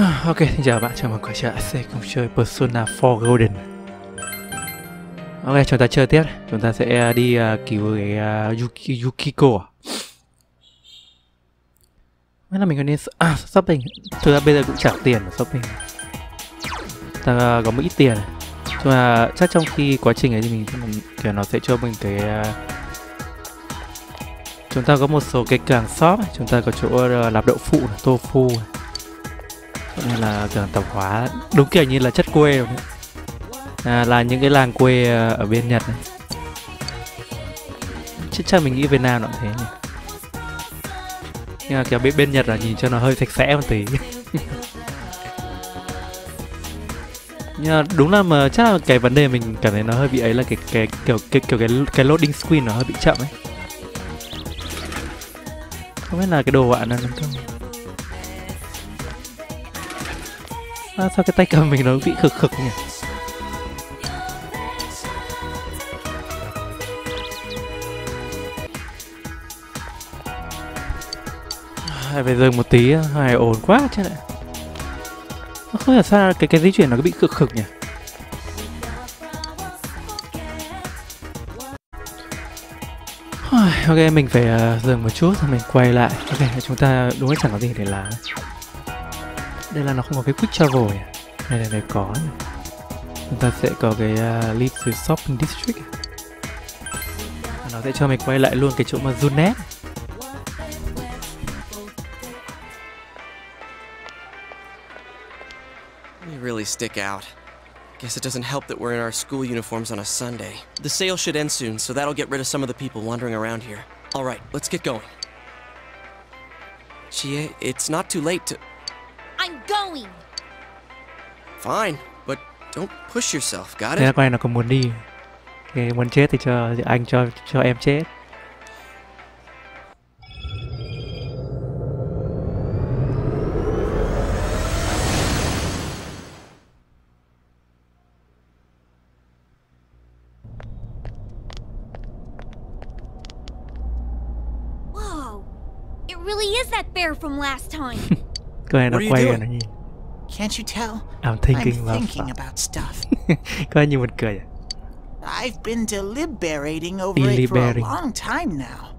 Ok, xin chào bạn, chào mừng quay trở lại sẽ cùng chơi Persona 4 Golden. Ok, chúng ta chơi tiếp Chúng ta sẽ à, đi à, uh, cứu cái uh, Yuki, Yukiko à? Mới là mình có nên à, shopping. Thực ra bây giờ cũng trả tiền mà shopping. Ta uh, có một ít tiền. Nhưng mà chắc trong khi quá trình ấy thì mình, mình kiểu nó sẽ cho mình cái uh, Chúng ta có một số cái càng shop Chúng ta có chỗ uh, làm đậu phụ, tofu này nên là tưởng tập hóa đúng kiểu như là chất quê rồi à, là những cái làng quê ờ, ở bên nhật này. Chứ chắc mình nghĩ việt nam nó cũng thế nhỉ? Nhưng mà kiểu bên bên nhật là nhìn cho nó hơi sạch sẽ một tí. Nhưng mà đúng là mà chắc là cái vấn đề mình cảm thấy nó hơi bị ấy là cái cái kiểu cái kiểu cái cái loading screen nó hơi bị chậm ấy. Không biết là cái đồ bạn nó không à, sao cái tay cầm mình nó bị khực khực nhỉ? À, phải dừng một tí hai ổn quá chứ lại. Không hiểu sao cái cái di chuyển nó bị khực khực nhỉ? Ok mình phải uh, dừng một chút rồi mình quay lại. Ok chúng ta đúng là chẳng có gì để làm đây là nó không có cái quick travel này là đây có này. chúng ta sẽ có cái uh, shopping district nó sẽ cho mình quay lại luôn cái chỗ mà really stick out. Guess it doesn't help that we're in our school uniforms on a Sunday. The sale should end soon, so that'll get rid of some of the people wandering around here. All right, let's get going. Chie, it's not too late to... I'm going. Fine, but don't push yourself, got it? Thế là it? con này nó còn muốn đi Cái muốn chết thì cho anh cho cho em chết Whoa. It really is that bear from last time. Con này nó quay rồi nó nhìn Can't you tell? I'm thinking I'm about thinking stuff. about stuff. Coi như một cười à? I've been deliberating over it for a Deliberating. long time now.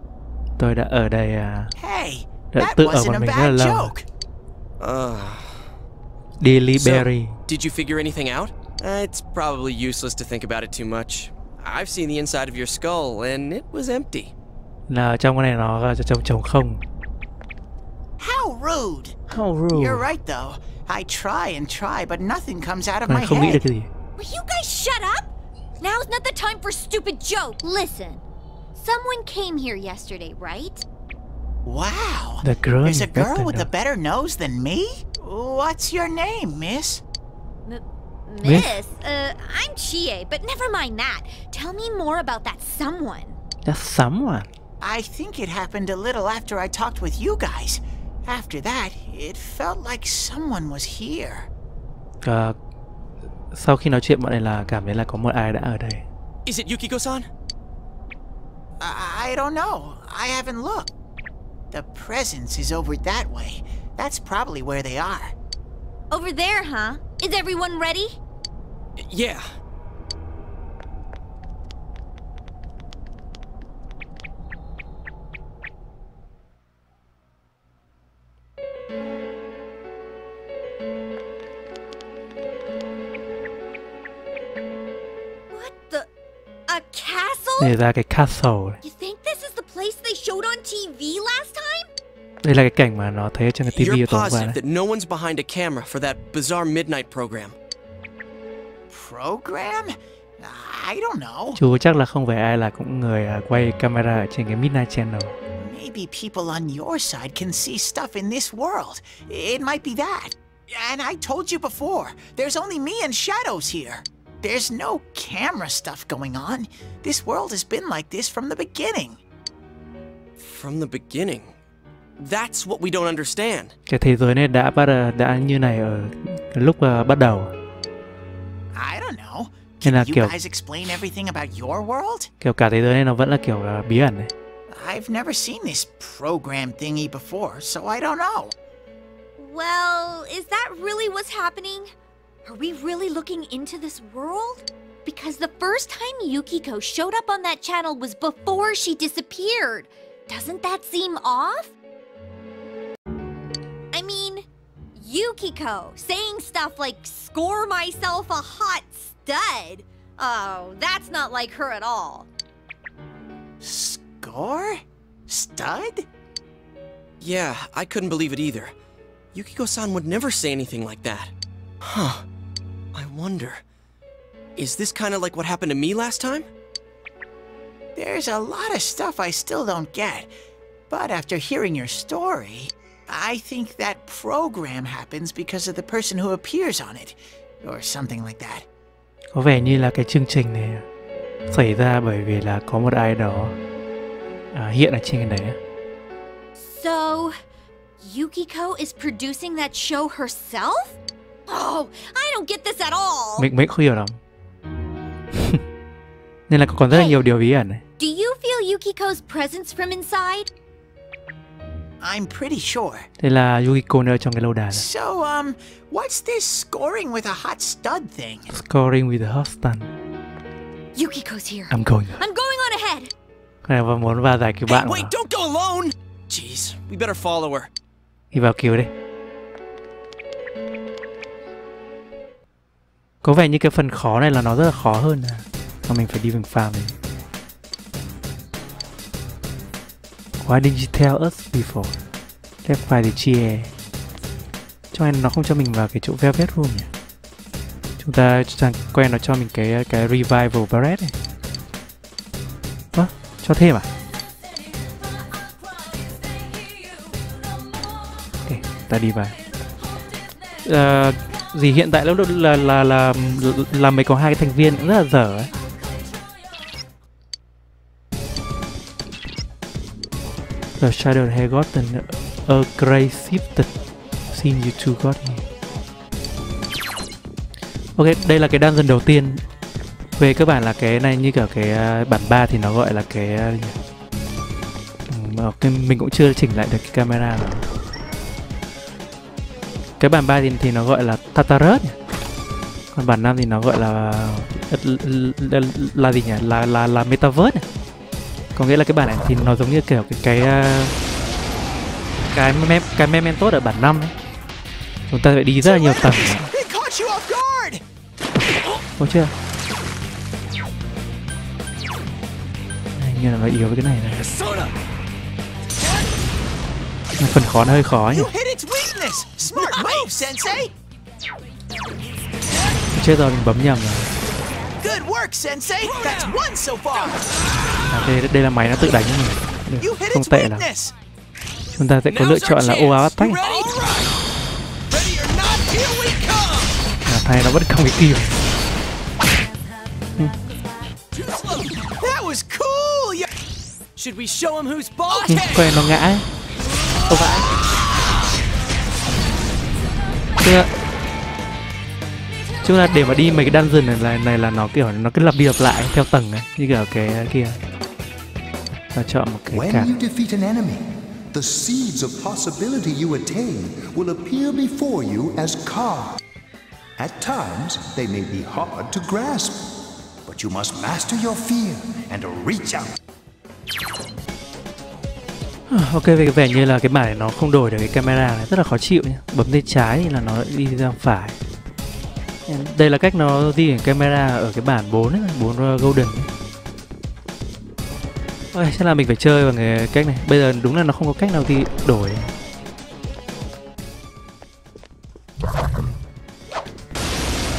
Tôi đã ở đây à, Hey, đã that tự ở wasn't một a mình rất là bad lâu joke. Uh, Deliberry did you figure anything out? Uh, it's probably useless to think about it too much. I've seen the inside of your skull, and it was empty. là trong cái này nó trống trống không How rude. How rude You're right though. I try and try, but nothing comes out of my này không nghĩ được head. Will you guys shut up? Now's not the time for stupid joke. Listen. Someone came here yesterday, right? Wow. The girl There's a girl with a better nose than me? What's your name, miss? M- Miss? Miss, uh, I'm Chie, but never mind that. Tell me more about that someone. That's someone I think it happened a little after I talked with you guys. After that, it felt like someone was here. Ờ, Sau khi nói chuyện bọn này là cảm thấy là có một ai đã ở đây Is it Yukiko-san? I, I don't know. I haven't looked. The presence is over that way. That's probably where they are. Over there, huh? Is everyone ready? Yeah. On TV last time? Đây là cái cảnh mà nó thấy trên cái You're tối qua positive đấy that no one's behind a camera for that bizarre midnight program. Program? I don't know. Chú chắc là không phải ai là cũng người à, quay camera ở trên cái Midnight Channel Maybe people on your side can see stuff in this world. It might be that. And I told you before, there's only me and shadows here. There's no camera stuff going on. This world has been like this from the beginning. From the beginning. That's what we don't understand. Cái thế giới này đã bắt đã như này ở lúc à, bắt đầu I don't know. Can you kiểu guys explain everything about your world? kiểu cả thế giới này nó vẫn là kiểu à, bí ẩn này I've never seen this program thingy before, so I don't know. Well, is that really what's happening? Are we really looking into this world? Because the first time Yukiko showed up on that channel was before she disappeared. Doesn't that seem off? I mean, Yukiko saying stuff like, score myself a hot stud. Oh, that's not like her at all. Score? Stud? Yeah, I couldn't believe it either. Yukiko-san would never say anything like that. Huh. I wonder... Is this kind of like what happened to me last time? There's a lot of stuff I still don't get. But after hearing your story, I think that program happens because of the person who appears on it. Or something like that. Có vẻ như là cái chương trình này xảy ra bởi vì là có một ai đó à, hiện ở trên cái đấy. So, Yukiko is producing that show herself? Oh, I don't get this at all. Mình mình không hiểu lắm. Nên là còn rất là nhiều điều bí ẩn này. Do you feel Yukiko's presence from inside? I'm pretty sure. Đây là Yukiko nơi trong cái lâu đài này. So, um, what's this scoring with a hot stud thing? Scoring with the husband. Yukiko's here. I'm going. I'm going on ahead. Cái này muốn vào giải cứu Hey, bạn của wait, don't go alone! Jeez, we better follow her. Đi vào cứu đi. Có vẻ như cái phần khó này là nó rất là khó hơn à. Mà mình phải đi bằng farm này. Why did you tell us before? Left by the chair. Cho nên nó không cho mình vào cái chỗ Velvet Room nhỉ? Chúng ta chẳng quen nó cho mình cái cái Revival Barret này. Ơ, cho thêm à? Ok, ta đi vào. uh, gì hiện tại lúc đó là là là là mày có hai cái thành viên cũng rất là dở ấy. The shadow had gotten aggressive since you two got here. Ok, đây là cái dungeon đầu tiên. Về cơ bản là cái này như kiểu cái à, bản 3 thì nó gọi là cái à, uh, cái ừ, mình cũng chưa chỉnh lại được cái camera nào. Cái bản 3 thì, thì nó gọi là Tartarus? Còn bản 5 thì nó gọi là là, là, gì nhỉ? Là là là Metaverse nhỉ? Có nghĩa là cái bản này thì nó giống như kiểu cái cái uh, cái mem cái Memento ở bản 5 ấy. Chúng ta phải đi rất là nhiều tầng. Có chưa? Này, như là nó yếu với cái này này. Phần khó nó hơi khó nhỉ? Smart move, Sensei! Chết rồi mình bấm nhầm rồi. Good work, Sensei! That's one so far! À, đây đây là máy nó tự đánh mình. Được, You hit Không tệ lắm. Chúng ta sẽ có lựa chọn là OA attack. À, thay nó vẫn không cái kim. That was cool! You Should we show him who's boss? Ừ, coi nó ngã ấy. Ô vãi. Tức là, chung là để mà đi mấy cái dungeon này là này là nó kiểu nó cứ lặp đi lặp lại theo tầng ấy, như kiểu cái kia. Ta chọn một cái When card. you defeat an enemy, the seeds of possibility you attain will appear before you as cards. At times, they may be hard to grasp, but you must master your fear and reach out. Ok, về vẻ như là cái bản này nó không đổi được cái camera này rất là khó chịu nhá. Bấm tay trái thì là nó đi ra phải. Đây là cách nó di chuyển camera ở cái bản 4 ấy, 4 Golden. Ấy. Ôi, chắc là mình phải chơi bằng cái cách này. Bây giờ đúng là nó không có cách nào thì đổi.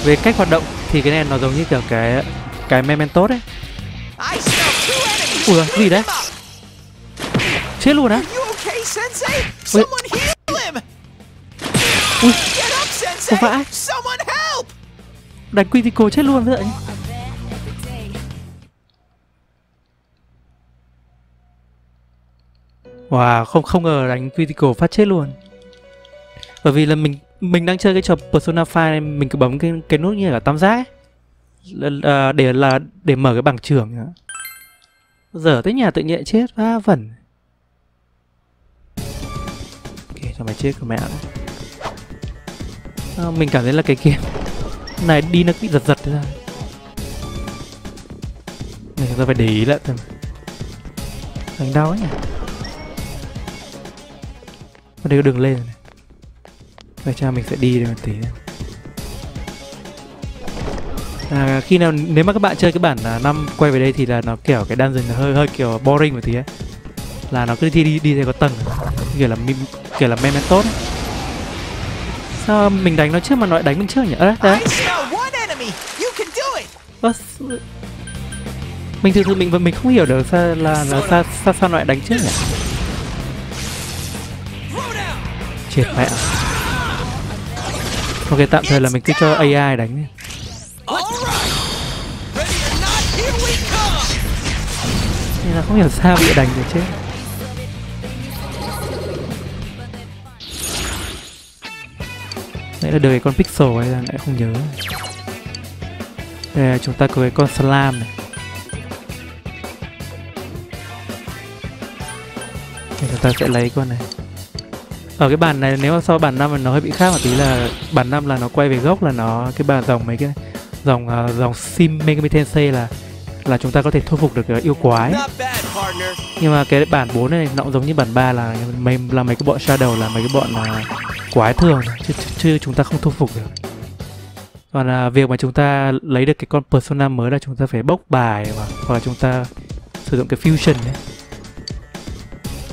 Về cách hoạt động thì cái này nó giống như kiểu cái cái Memento đấy. Ủa, gì đấy? Chết luôn á. Ui, Sensei! Ủa, vãi. Đánh Quitico chết luôn vậy. Wow, không không ngờ đánh Critical phát chết luôn. Bởi vì là mình mình đang chơi cái trò Persona 5 này, mình cứ bấm cái cái nút như là tam giác ấy. Là, là, để là để mở cái bảng trưởng. Dở tới nhà tự nhiên lại chết va vẩn. Cho mày chết của mẹ đấy. à, mình cảm thấy là cái game này đi nó bị giật giật ra này chúng ta phải để ý lại thôi đánh đau ấy nhỉ ở đây có đường lên này vậy cha mình sẽ đi đây một tí này. À, khi nào nếu mà các bạn chơi cái bản à, năm quay về đây thì là nó kiểu cái dungeon nó hơi hơi kiểu boring một tí ấy là nó cứ đi đi đi theo có tầng. Kiểu là mim kiểu là Memento ấy. sao mình đánh nó trước mà nó lại đánh mình trước nhỉ? Đấy. S- mình thực sự mình vẫn mình không hiểu được sao là là sao sao sao nó lại đánh trước nhỉ? Chết mẹ. Ok tạm thời là mình cứ cho AI đánh đi. Nhưng là không hiểu sao bị đánh được chết Đấy là đời con pixel hay là lại không nhớ. Đây là chúng ta có cái con slam này. Thì chúng ta sẽ lấy con này. Ở cái bản này nếu mà so bàn bản 5 nó hơi bị khác một tí là Bản 5 là nó quay về gốc là nó cái bản dòng mấy cái dòng uh, dòng Sim Megami Tensei là là chúng ta có thể thu phục được yêu quái nhưng mà cái bản 4 này nó cũng giống như bản 3 là mấy là mấy cái bọn shadow là mấy cái bọn là quái thường chứ, chứ, chứ chúng ta không thu phục được. Còn là việc mà chúng ta lấy được cái con persona mới là chúng ta phải bốc bài mà hoặc là chúng ta sử dụng cái fusion đấy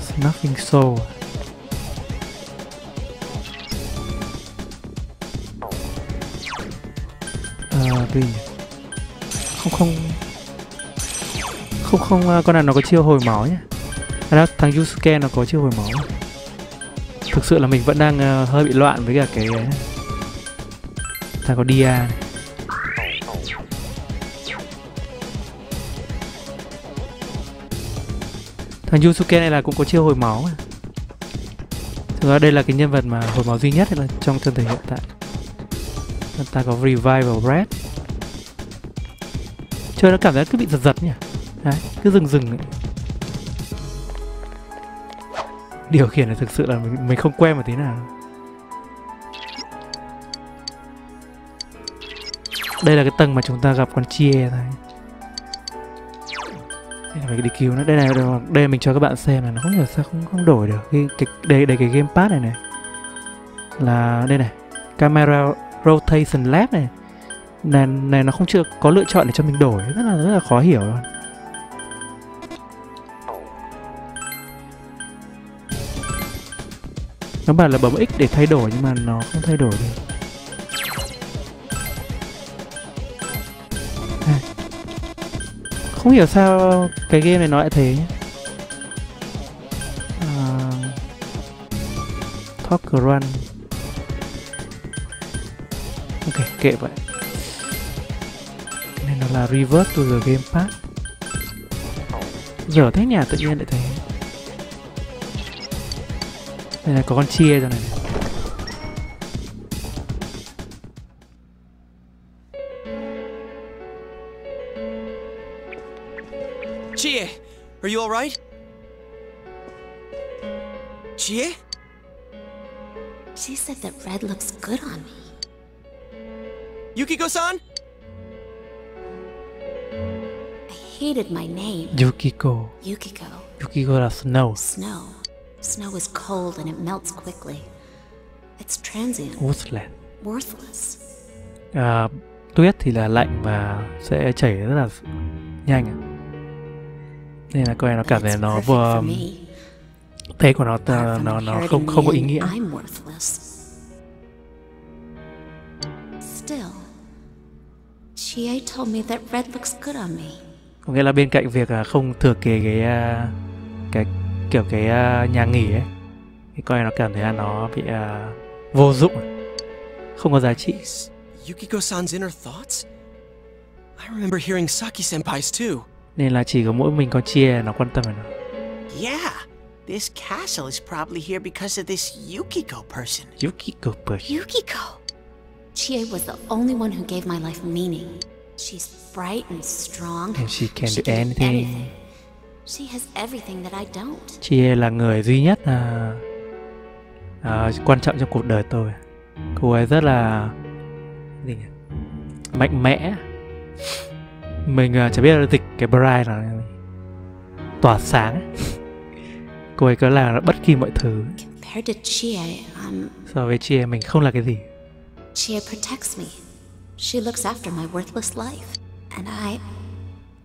Snuffing Soul. À, gì không không không không à, con này nó có chiêu hồi máu nhé. À đó thằng Yusuke nó có chiêu hồi máu. Thực sự là mình vẫn đang uh, hơi bị loạn với cả cái ờ, thằng có Dia này. thằng Yusuke này là cũng có chiêu hồi máu thực ra đây là cái nhân vật mà hồi máu duy nhất là trong thân thể hiện tại. Ta có revival red chơi nó cảm giác cứ bị giật giật nhỉ? Đấy cứ dừng dừng ấy. điều khiển là thực sự là mình, mình không quen một tí nào. Đây là cái tầng mà chúng ta gặp con chia này đây là phải đi cứu nó. Đây này đây, là- đây là mình cho các bạn xem là nó không hiểu sao không không đổi được cái cái đây đây cái gamepad này này. Là đây này camera rotation Lab này. Này này nó không chưa có lựa chọn để cho mình đổi rất là rất là khó hiểu luôn. Nó bảo là bấm x để thay đổi nhưng mà nó không thay đổi được. À. không hiểu sao cái game này nó lại thế. À, talk run. Ok kệ vậy. Nên này nó là revert to the gamepad dở thế nhà tự nhiên lại thế. Đây là có con chia rồi Chie, are you all right? Chie? She said that red looks good on me. Yukiko-san? I hated my name, Yukiko Yukiko. Yukiko là Snow Snow. Snow is cold and it melts quickly. It's transient, Woodland worthless. à, tuyết thì là lạnh và sẽ chảy rất là nhanh nên là coi nó cảm thấy nó vừa thế của nó nó nó không không có ý nghĩa I'm worthless. Still, Chie told me that red looks good on me. có nghĩa là bên cạnh việc là không thừa kế cái à, cái kiểu cái à, nhà nghỉ ấy thì coi nó cảm thấy là nó bị à, vô dụng không có giá trị Yukiko-san's inner thoughts? I remember hearing Saki-senpai's too. nên là chỉ có mỗi mình con chia nó quan tâm đến nó Yeah, this castle is probably here because of this Yukiko person. Yukiko Push Yukiko! Chie was the only one who gave my life meaning. She's bright and strong. And she can do can anything. She has everything that I don't. chia là người duy nhất à, à, quan trọng trong cuộc đời tôi cô ấy rất là gì nhỉ? mạnh mẽ mình uh, chỉ biết là dịch cái bright là tỏa sáng cô ấy cứ làm bất kỳ mọi thứ Compared to Chie, um, so với chị mình không là cái gì Chie protects me. She looks after my worthless life. And I.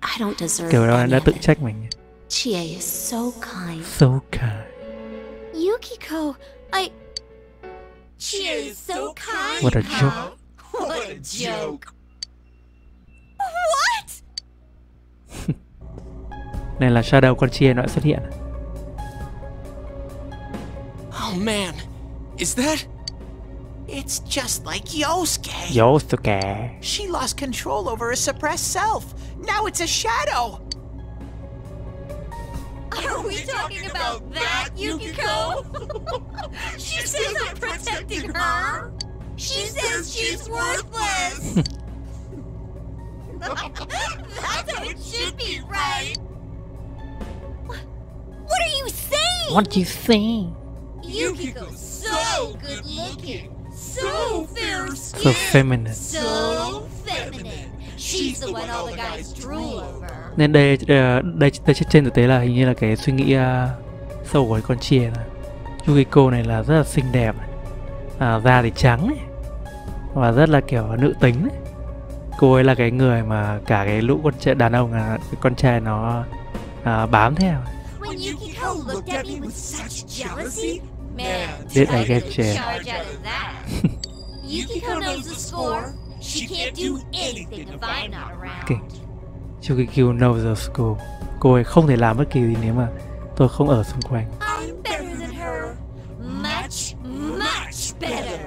I don't deserve kiểu đó đã tự trách mình Chie is so kind. so kind Yukiko, I. She is so kind. what a joke What a joke. What? này là shadow con chia nó đã xuất hiện Oh man, is that? It's just like Yosuke. Yosuke She lost control over her suppressed self. Now it's a shadow. Are we talking about that, Yukiko? she says I'm protecting her. She says she's worthless. That's how it should be, right? What are you saying? what do you think Yukiko's so good looking, so fair so skinned, feminine so feminine. She's the one all the guys drool over. nên đây đây đây trên thực tế là hình như là cái suy nghĩ uh, sâu của cái con chia là Yukiko này là rất là xinh đẹp à, da thì trắng ấy. và rất là kiểu nữ tính ấy. cô ấy là cái người mà cả cái lũ con trai đàn ông là con trai nó à, bám theo Did I get you? Yukiko knows the score. She can't do anything if I'm not around. Okay. Yukiko knows the school cô ấy không thể làm bất kỳ gì nếu mà tôi không ở xung quanh I'm better than her. Much, much better.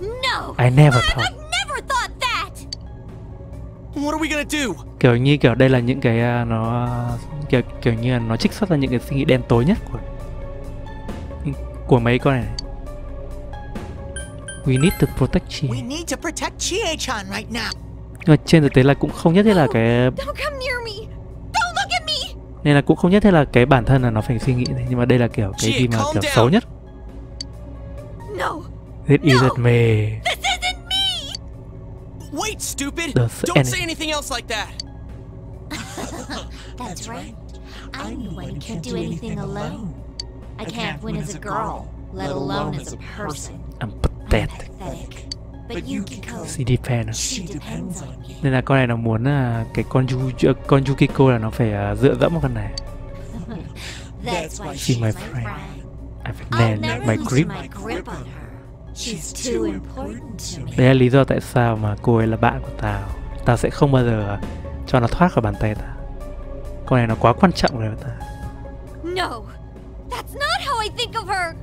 No. I never thought I've never thought that. What are we gonna do? kiểu như kiểu đây là những cái à, nó kiểu kiểu như là nó trích xuất ra những cái suy nghĩ đen tối nhất của của mấy con này we need to protect chi We need to protect Chie-chan right now. nhưng mà trên thực tế là cũng không nhất thiết là cái Don't come near me. Don't look at me. nên là cũng không nhất thiết là cái bản thân là nó phải suy nghĩ thế nhưng mà đây là kiểu cái gì mà kiểu xấu nhất No, it isn't me this isn't me. Wait, stupid! Don't say anything else like that. That's right. I'm the one can't do anything alone. I can't win as a girl, let alone as a person. I'm But Yukiko, she depends she depends on me. nên là con này nó muốn là cái con Yu con Yukiko là nó phải à, dựa dẫm vào con này That's why She's my friend. I phải never my grip my grip on her. She's too important to me. đấy là lý do tại sao mà cô ấy là bạn của tao tao sẽ không bao giờ cho nó thoát khỏi bàn tay tao con này nó quá quan trọng với tao No, that's not how I think of her.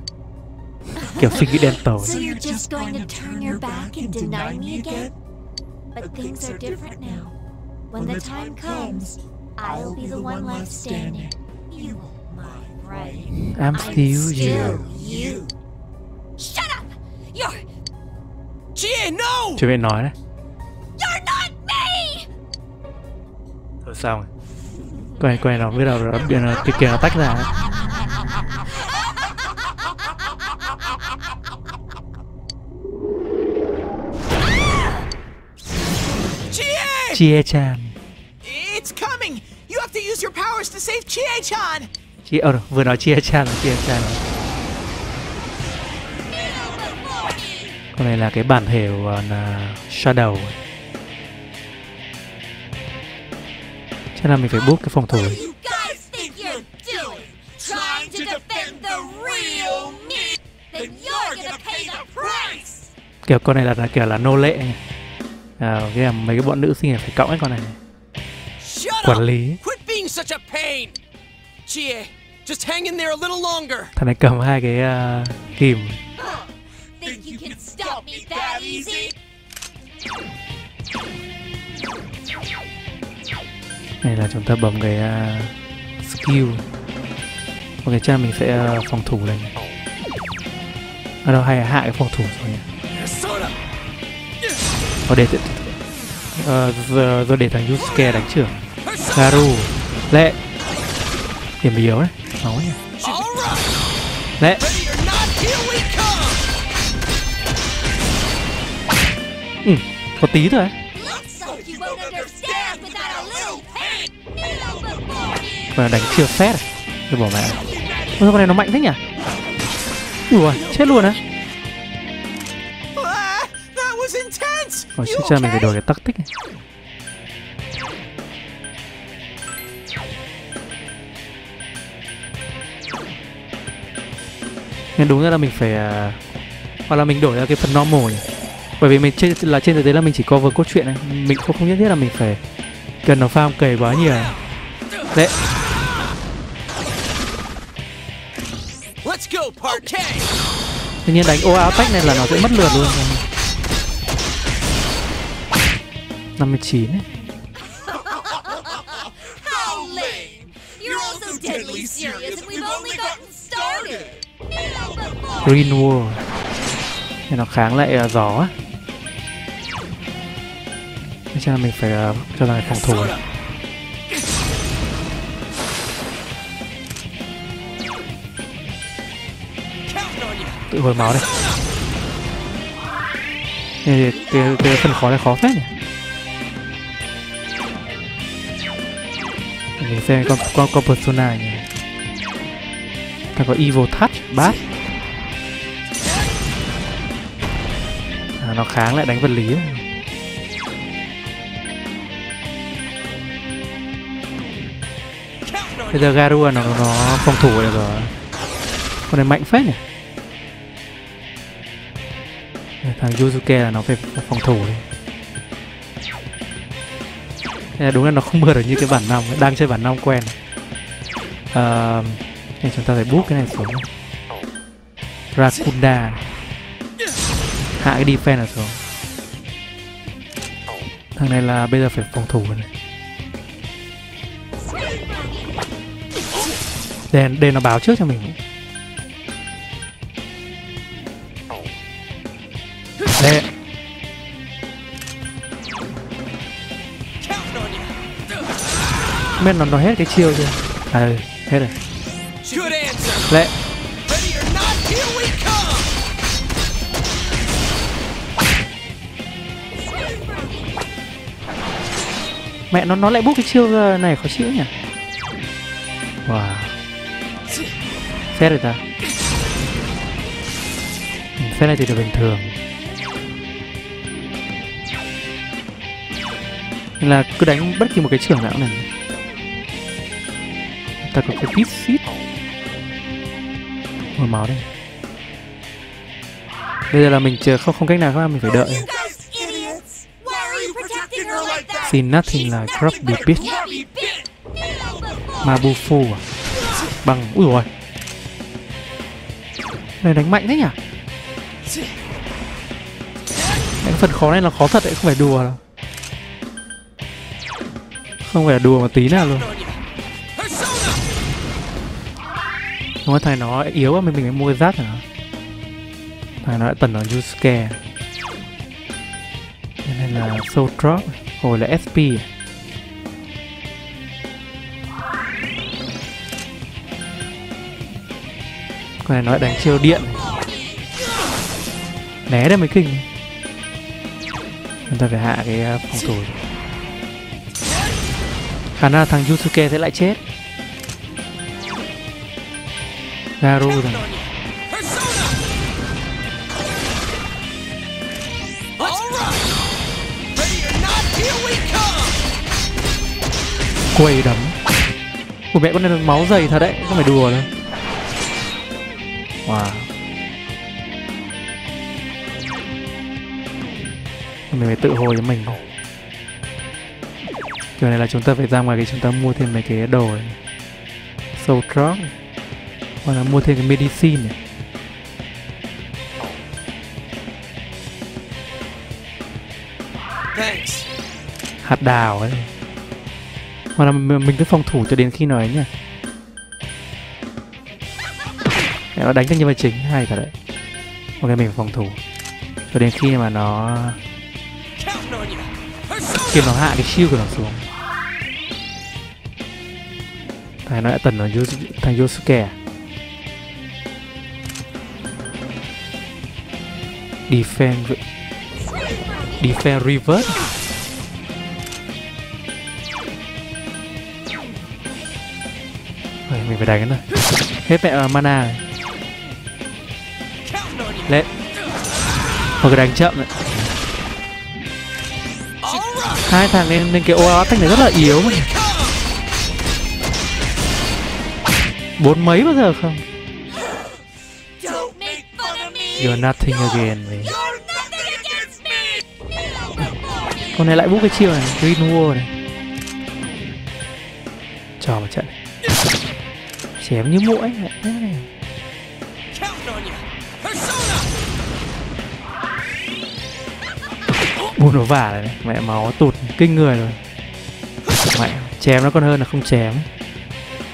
Kiểu suy nghĩ đen tối So you're just going to turn your back and deny me again? But things are different now. When the time comes, I'll be the one left standing. You won't mind, right? I'm still you you. Shut up! You're Chie, no! chưa biết nói đấy you're not me! rồi xong rồi con này nó biết đâu nó biết nó kia nó tách ra ấy. Chie! chia chan It's coming. You have to use your powers to save Chie-chan. chia ờ vừa nói chia chan là chia chan con này là cái bản thể của là shadow chắc là mình phải bút cái phòng thủ What do you guys think you're doing? Trying to defend the real me? Then you're gonna pay the price! kiểu con này là, là kiểu là nô lệ nhỉ. À, cái là mấy cái bọn nữ sinh này phải cộng ấy con này quản lý Quit being such a pain! Chie, just hang in there a little longer. thằng này cầm hai cái uh, kìm Think you can stop me that easy? này là chúng ta bấm cái uh, skill một cái trang mình sẽ uh, phòng thủ lên ở đâu hay hạ cái phòng thủ rồi nhỉ! Rồi để uh, giờ, giờ để thằng Yusuke đánh trưởng. Karu, Lệ. Điểm yếu đấy. Máu nhỉ. Lệ. Ừ, có tí thôi ấy. Và đánh chưa phép à? Tôi bỏ mẹ. Ôi, con này nó mạnh thế nhỉ? Ủa chết luôn á. à? You chắc chắn mình phải đổi cái tactic này. Nên đúng ra là mình phải à, hoặc là mình đổi ra cái phần normal nhỉ. Bởi vì mình trên là trên thực tế là mình chỉ cover cốt truyện này mình không không nhất thiết là mình phải cần nó farm cầy quá nhiều. Đấy. Let's go, part K! Nhiên đánh OA attack này là nó sẽ mất lượt luôn 59 ấy. Green Wall Thì nó kháng lại uh, gió á. Thế cho là mình phải uh, cho là kháng thủ rồi. Tự hồi máu đây. Thì cái, cái, cái phần khó này khó phết nhỉ. Để Mình xem con, con, con persona nhỉ? Ta có Evil Touch, Bát à, Nó kháng lại đánh vật lý ấy. Bây giờ Garua nó, nó phòng thủ được rồi. Con này mạnh phết nhỉ? Thằng Yuzuke là nó phải phòng thủ đấy là đúng là nó không mượt được như cái bản năm Đang chơi bản năm quen. Ờ chúng ta phải bút cái này xuống. Rakunda. Hạ cái defense này xuống. Thằng này là bây giờ phải phòng thủ rồi này. Để, để nó báo trước cho mình. Đây. Biết nó nó hết cái chiêu chưa À ừ, hết rồi! Lệ! Mẹ nó nó lại bút cái chiêu ờ, này khó chịu nhỉ? Wow. Phép rồi ta. Phép này thì được bình thường. Là cứ đánh bất kỳ một cái trường nào cũng này Ta có cái pit xít. Hồi máu đây. Bây giờ là mình chờ không không cách nào các bạn, mình phải đợi. Xin? See nothing like Rugby Bitch Mà bitch! À? Bằng Ui rồi Này, đánh mạnh thế nhỉ? Cái phần khó này là khó thật đấy, Không phải đùa đâu. Không phải đùa một tí nào luôn. Đúng rồi, thằng này nó yếu quá, mình mình mới mua cái rác hả? Thằng nó lại tần ở Yusuke Cái nên là Soul Drop Hồi là SP? Con này nó lại đánh chiêu điện. Né đây mới kinh. Chúng ta phải hạ cái ờ, phòng thủ. Khả năng là thằng Yusuke sẽ lại chết we come! quầy đấm. Ủa, mẹ con này máu dày thật đấy, Không phải đùa đâu. Wow. Mình phải tự hồi cho mình. Kiểu này là chúng ta phải ra ngoài cái chúng ta mua thêm mấy cái đồ này. So Drop hoặc là mua thêm cái medicine này. Thanks. hạt đào ấy. Hoặc là mình, mình cứ phòng thủ cho đến khi nào ấy nhá. Để nó đánh được nhân vật chính hay cả đấy. Ok mình phòng thủ. Cho đến khi mà nó khi nó hạ cái shield của nó xuống. Thằng nó đã tần Yus- thằng Yosuke à? Defend defense reverse Rồi, mình phải đánh nó hết mẹ à, mana rồi. Lên mà cứ đánh chậm này. hai thằng lên lên cái ô áo này rất là yếu mà. Bốn mấy bao giờ không? You're nothing again me! con này lại bút cái chiêu này green wall này. Cho một trận. Chém như muỗi này. Thế này. Bùn nó vả này mẹ máu tụt kinh người rồi. Mẹ chém nó còn hơn là không chém.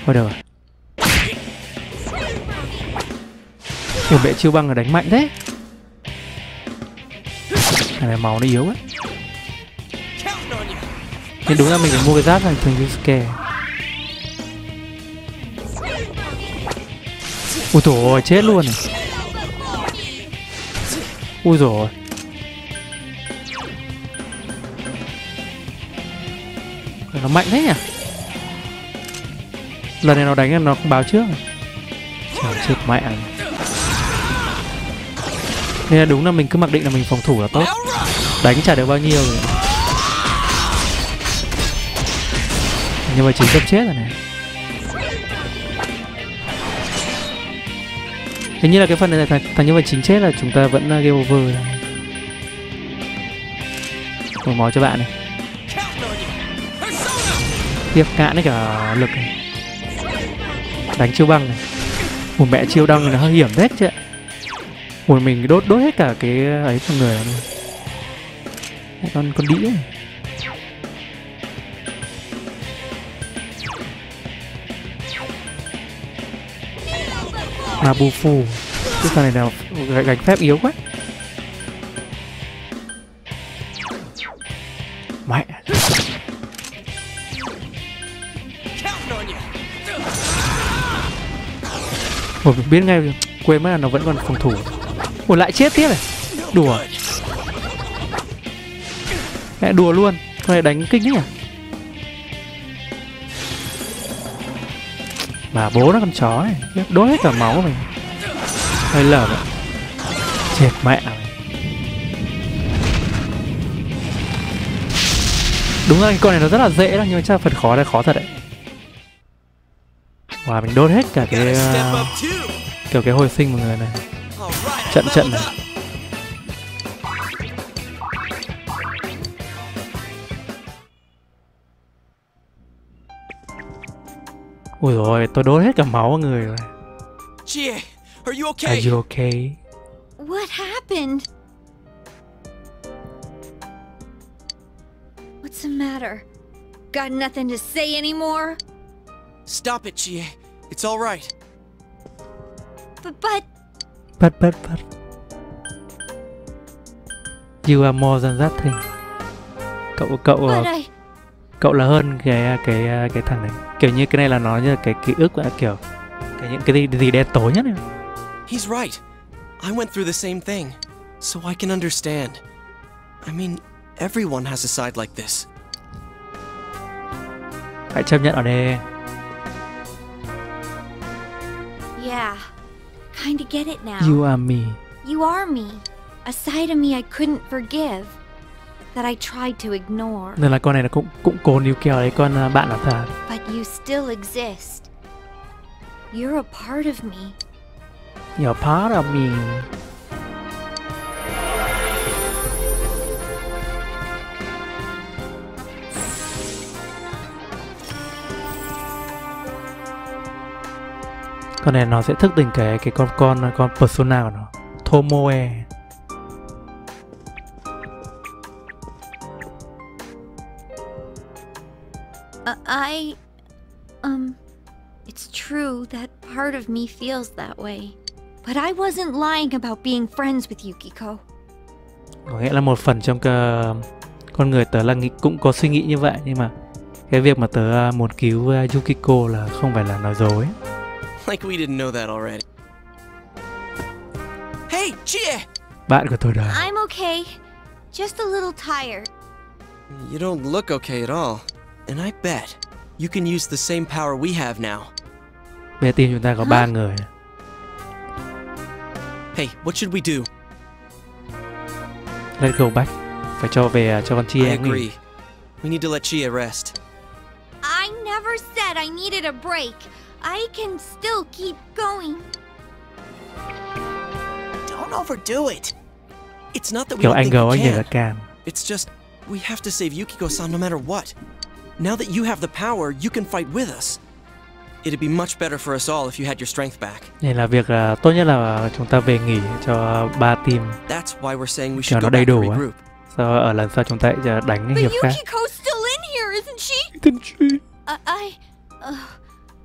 Thôi được rồi kiểu bệ chiêu băng là đánh mạnh thế Thằng này máu nó yếu ấy. Nhưng nên đúng là mình phải mua cái giáp thành thành Yusuke ui dồi ôi, chết luôn này ui rồi nó mạnh thế nhỉ? Lần này nó đánh nó không báo trước? Trời, chết mẹ này. Thế là đúng là mình cứ mặc định là mình phòng thủ là tốt. Đánh chả được bao nhiêu rồi. Nhưng mà chính sắp chết rồi này. Hình như là cái phần này là thằng, thằng nhân vật chính chết là chúng ta vẫn uh, game over rồi. Một máu cho bạn này. Tiếp cạn đấy cả lực này. đánh chiêu băng này. Một mẹ chiêu băng này nó hơi hiểm đấy chứ ạ. Ui mình đốt đốt hết cả cái ấy trong người này. Con con đĩ này. phù, Cái thằng này nào gánh, phép yếu quá Mẹ Ủa biết ngay. Quên mất là nó vẫn còn phòng thủ Ủa lại chết tiếp này. Đùa. Mẹ đùa luôn. Con này đánh kinh nhỉ? Mà bố nó con chó này. Đốt hết cả máu mình. Hơi lở vậy. Chết mẹ mày. Đúng cái con này nó rất là dễ đó Nhưng mà chắc phần khó là khó thật đấy. Wow mình đốt hết cả cái uh, kiểu cái hồi sinh mọi người này. Trận trận này ui rồi tôi đốt hết cả máu người rồi Chie, are you okay? are you okay What happened? What's the matter? Got nothing to say anymore? Stop it, Chie. It's all right. But, but, but but but you are more than that thing cậu cậu ờ, cậu là hơn cái cái cái thằng này kiểu như cái này là nó như là cái ký ức là kiểu cái những cái gì, gì đen tối nhất này He's right. I went through the same thing, so I can understand. I mean, everyone has a side like this. hãy chấp nhận ở đây Yeah. Kinda get it now. you are me You are me. A side of me I couldn't forgive. That I tried to ignore. nên là con này là cũng cũng cố níu kéo đấy con ờ, bạn là thật But you still exist. You're a part of me. you're part of me con này nó sẽ thức tỉnh cái cái con con con persona của nó Tomoe Uh, I. Um. It's true that part of me feels that way. But I wasn't lying about being friends with Yukiko. có nghĩa là một phần trong cơ con người tớ là nghĩ, cũng có suy nghĩ như vậy nhưng mà cái việc mà tớ uh, muốn cứu uh, Yukiko là không phải là nói dối Like we didn't know that already. Hey, Chie! bạn của tôi đấy I'm okay. Just a little tired. You don't look okay at all. And I bet you can use the same power we have now. Giờ team chúng ta có ba người. Hey, what should we do? Let's go back. Phải cho về à, cho con I Chia nghỉ. agree. We need to let Chia rest. I never said I needed a break. I can still keep going. Don't overdo it. It's not that we Kiểu don't think we can. can. It's just we have to save Yukiko-san no matter what. Now that you have the power, you can fight with us. It'd be much better for us all if you had your strength back. Nên là việc à, tốt nhất là chúng ta về nghỉ cho ba team. That's why we're saying we should nó go đầy back á. regroup. Sau ở lần sau chúng ta sẽ đánh cái But hiệp khác. Yukiko's still in here, isn't she? Tên truy. Uh, I. Uh,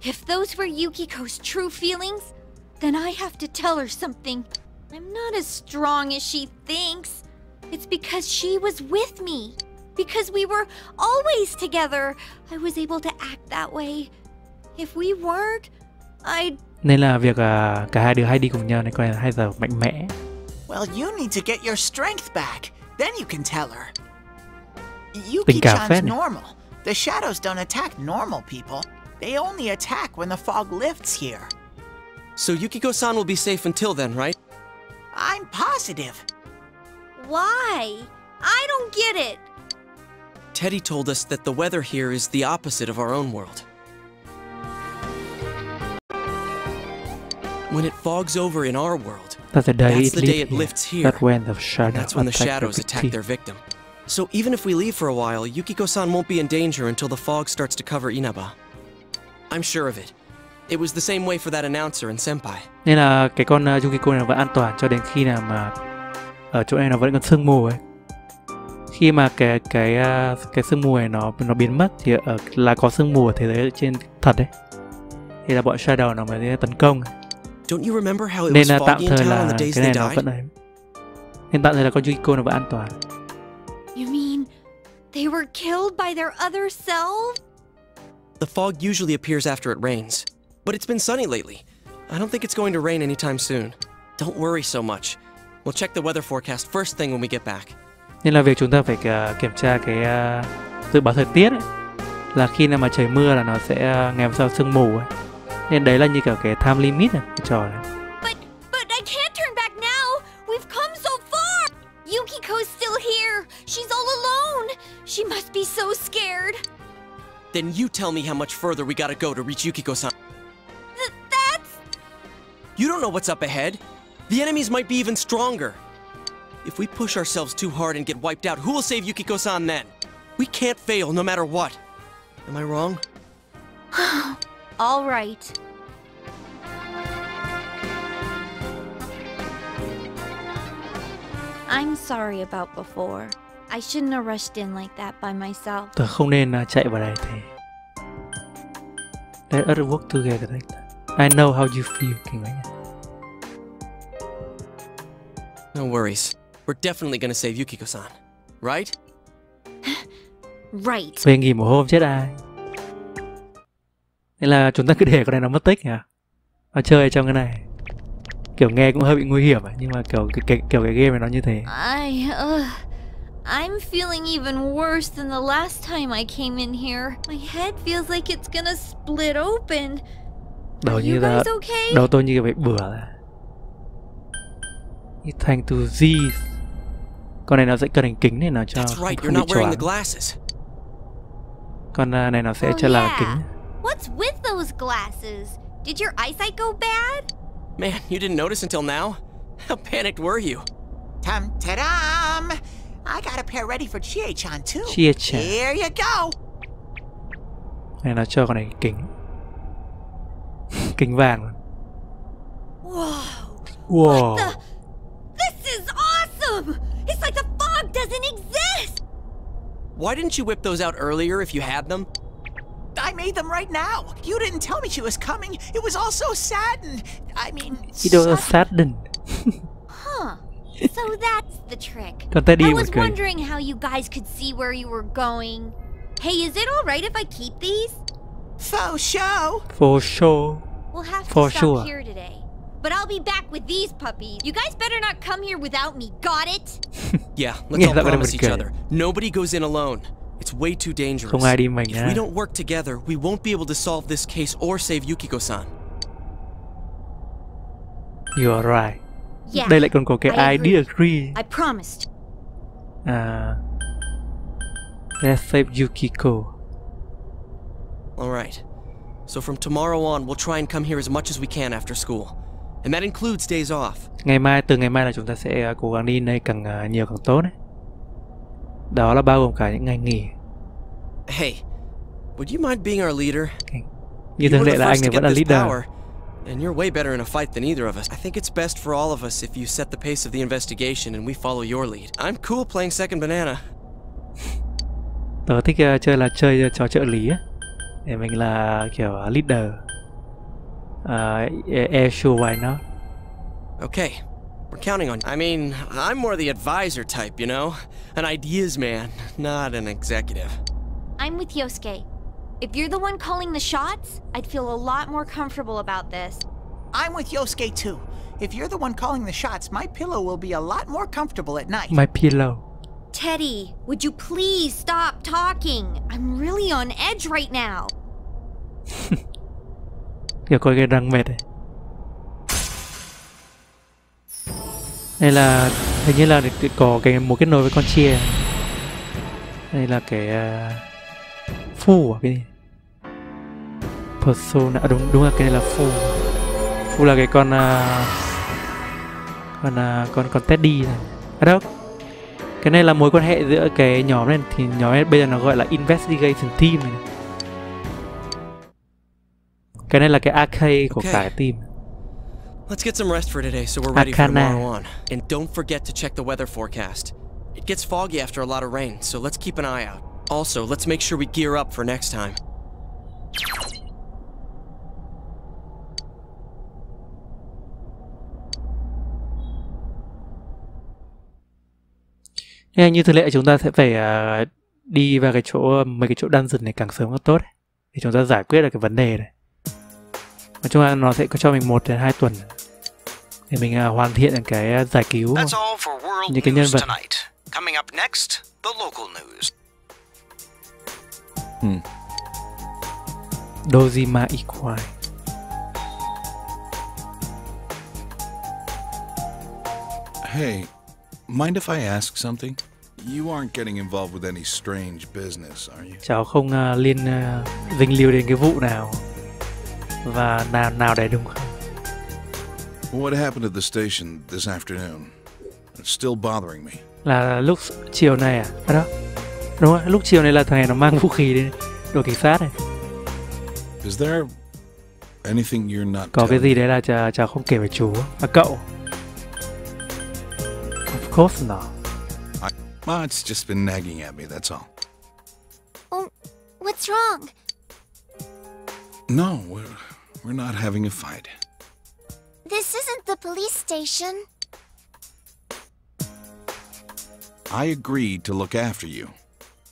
if those were Yukiko's true feelings, then I have to tell her something. I'm not as strong as she thinks. It's because she was with me. Because we were always together, I was able to act that way. If we weren't, I'd. Nên là việc à, cả hai đứa hay đi cùng nhau này coi là hai giờ mạnh mẽ. Well, you need to get your strength back. Then you can tell her. Yuki-chan's normal. The shadows don't attack normal people. They only attack when the fog lifts here. So Yukiko-san will be safe until then, right? I'm positive. Why? I don't get it. Teddy told us that the weather here is the opposite of our own world. When it fogs over in our world, That's the day That's it the day lifts it lifts here. That when the shadow that's when the shadows the attack their victim. So even if we leave for a while, Yukiko-san won't be in danger until the fog starts to cover Inaba. I'm sure of it. It was the same way for that announcer and Senpai. Nên là cái con uh, Yukiko này vẫn an toàn cho đến khi nào mà ở chỗ này nó vẫn còn sương mù ấy. Khi mà cái cái uh, cái sương mù này nó nó biến mất thì ở là có sương mù ở thế giới trên thật đấy. Thì là bọn Shadow nó mới tấn công. Don't you remember how it Nên was là tạm thời là cái they này nó died? vẫn ấy. Nên tạm thời là con Yukiko nó vẫn an toàn. You mean they were killed by their other selves? The fog usually appears after it rains, but it's been sunny lately. I don't think it's going to rain anytime soon. Don't worry so much. We'll check the weather forecast first thing when we get back. Nên là việc chúng ta phải uh, kiểm tra cái uh, dự báo thời tiết ấy, là khi nào mà trời mưa là nó sẽ uh, ngày hôm sau sương mù ấy. Nên đấy là như kiểu cái time limit này, cái trò này. But but I can't turn back now. We've come so far. Yukiko's still here. Then you tell me how much further we gotta go to reach Yukiko-san. Th- that's You don't know what's up ahead. The enemies might be even stronger. If we push ourselves too hard and get wiped out, who will save Yukiko-san then? We can't fail no matter what. Am I wrong? all right. I'm sorry about before. I shouldn't have rushed in like that by myself. Tớ không nên uh, chạy vào đây thế. Let us work together like that. I know how you feel, Kinh Anh. No worries. We're definitely gonna save Yukiko-san. Right? Right. Về nghỉ một hôm chết ai. Nên là chúng ta cứ để con này nó mất tích nhỉ? Nó chơi trong cái này. Kiểu nghe cũng hơi bị nguy hiểm ấy, nhưng mà kiểu cái, cái kiểu cái game này nó như thế. I, uh, I'm feeling even worse than the last time I came in here. My head feels like it's gonna split open. Đầu Are như you là guys okay? đầu tôi như kiểu bị bừa ra. It thành to Z. Con này nó sẽ cần hình kính để nó cho That's right, không bị not choáng. Con này nó sẽ Oh, cho là kính. What's with those glasses? Did your eyesight go bad? Man, you didn't notice until now? How panicked were you? Tum ta-dum! I got a pair ready for Chie-chan too. Chie-chan. Here you go. Này nó cho con này kính. kính vàng. luôn. Whoa. Wow. The, this is awesome! It's like the fog doesn't exist! Why didn't you whip those out earlier if you had them? I made them right now. You didn't tell me she was coming. It was all so sad and I mean, It was a sudden. sudden. Huh. So that's the trick. Còn Teddy I was wondering how you guys could see where you were going. Hey, is it alright if I keep these? faux sure. For sure. We'll have to For stop sure. here today. but I'll be back with these puppies. You guys better not come here without me, got it? Yeah, let's Nghe all lại bắt đầu promise each cười. other. Nobody goes in alone. It's way too dangerous. Không ai đi mình if we don't work together, we won't be able to solve this case or save Yukiko-san. You are right. Yeah. Đây lại còn có cái I agree. did agree. I promised. À, let's save Yukiko. All right. So from tomorrow on, we'll try and come here as much as we can after school. And that includes days off. Ngày mai từ ngày mai là chúng ta sẽ à, cố gắng đi nơi càng à, nhiều càng tốt đấy. Đó là bao gồm cả những ngày nghỉ. Hey, would you mind being our leader? Như You thường lệ là anh này to vẫn là leader. power, and you're way better in a fight than either of us. I think it's best for all of us if you set the pace of the investigation and we follow your lead. I'm cool playing second banana. Tớ thích à, chơi là chơi trò trợ lý á. Để mình là kiểu à, leader. Uh, air show why not? Okay, we're counting on. I mean, I'm more the advisor type, you know, an ideas man, not an executive. I'm with Yosuke. If you're the one calling the shots, I'd feel a lot more comfortable about this. I'm with Yosuke too. If you're the one calling the shots, my pillow will be a lot more comfortable at night. My pillow. Teddy, would you please stop talking? I'm really on edge right now. Kiểu coi cái răng mệt này. Đây là hình như là để- có cái một kết nối với con chia. Đây là cái uh, phu à cái gì? Persona à, đúng đúng là cái này là phu. Phu là cái con uh, con uh, con con Teddy này. À đâu? Cái này là mối quan hệ giữa cái nhóm này thì nhóm này bây giờ nó gọi là investigation team này. Cái này là cái arcade của Okay. cả team. Let's get some rest for today so we're ready for Akane. tomorrow on. And don't forget to check the weather forecast. It gets foggy after a lot of rain, so let's keep an eye out. Also, let's make sure we gear up for next time. Thế như thường lệ chúng ta sẽ phải à, đi vào cái chỗ mấy cái chỗ dungeon này càng sớm càng tốt ấy, để chúng ta giải quyết được cái vấn đề này. Nói chung là nó sẽ có cho mình một đến hai tuần để mình à, hoàn thiện cái à, giải cứu những cái nhân vật. tonight. Coming up next, the local news. Dojima Ikwai. Hey, mind if I ask something? You aren't getting involved with any strange business, are you? Cháu không à, liên à, dính líu đến cái vụ nào và nào nào đấy đúng không? What happened at the station this afternoon? It's still bothering me. Là lúc chiều này à? À đó. Đúng rồi, lúc chiều này là thằng này nó mang vũ khí đến đội cảnh sát này. Is there anything you're not Có cái gì đấy là cháu, cháu không kể với chú À cậu Of course not Ah, it's just been nagging at me, that's all. Oh, what's wrong? No, we're, we're not having a fight. This isn't the police station. I agreed to look after you.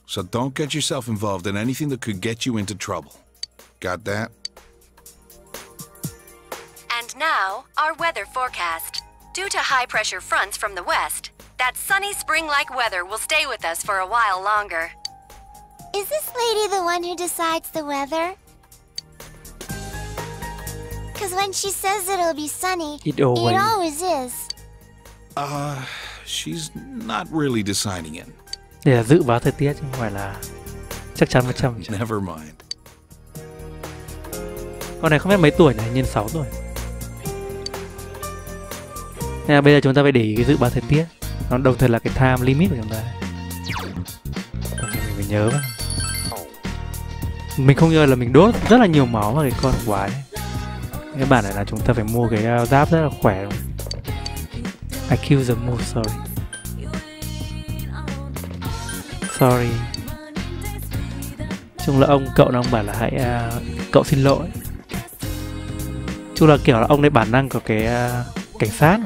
So don't get yourself involved in anything that could get you into trouble. Got that? And now, our weather forecast. Due to high pressure fronts from the west, that sunny spring like weather will stay with us for a while longer. Is this lady the one who decides the weather? Because when she says it'll be sunny, It always it always is. Uh, she's not really deciding it. Đây là dự báo thời tiết chứ không phải là chắc chắn 100% Never mind. Con này không biết mấy tuổi nhỉ, nhân 6 tuổi Nên là bây giờ chúng ta phải để ý cái dự báo thời tiết Nó đồng thời là cái time limit của chúng ta Mình phải nhớ mà. Mình không ngờ là mình đốt rất là nhiều máu vào cái con quái. Cái bản này là chúng ta phải mua cái uh, giáp rất là khỏe đúng? I kill the move, sorry Sorry chung là ông cậu nó ông bảo là hãy uh, cậu xin lỗi chung là kiểu là ông đấy bản năng của cái uh, cảnh sát.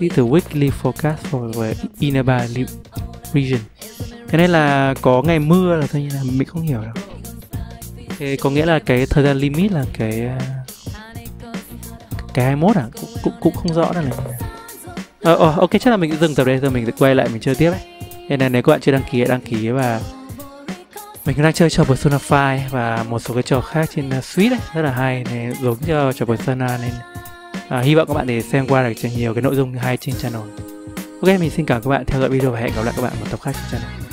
This is the weekly forecast for the Inaba region. Cái này là có ngày mưa là thôi nhưng là mình không hiểu đâu. Thế có nghĩa là cái thời gian limit là cái à, cái 21 à? Cũng cũng, cũng không rõ là này. Ờ, ờ, ok chắc là mình sẽ dừng tập đây rồi mình quay lại mình chơi tiếp ấy. Nên là nếu các bạn chưa đăng ký hãy đăng ký và mình đang chơi trò Persona 5 và một số cái trò khác trên uh, Switch ấy rất là hay. Nên giống cho trò Persona nên à, hy vọng các bạn để xem qua được nhiều cái nội dung hay trên channel. Ok mình xin cảm ơn các bạn theo dõi video và hẹn gặp lại các bạn ở tập khác trên channel.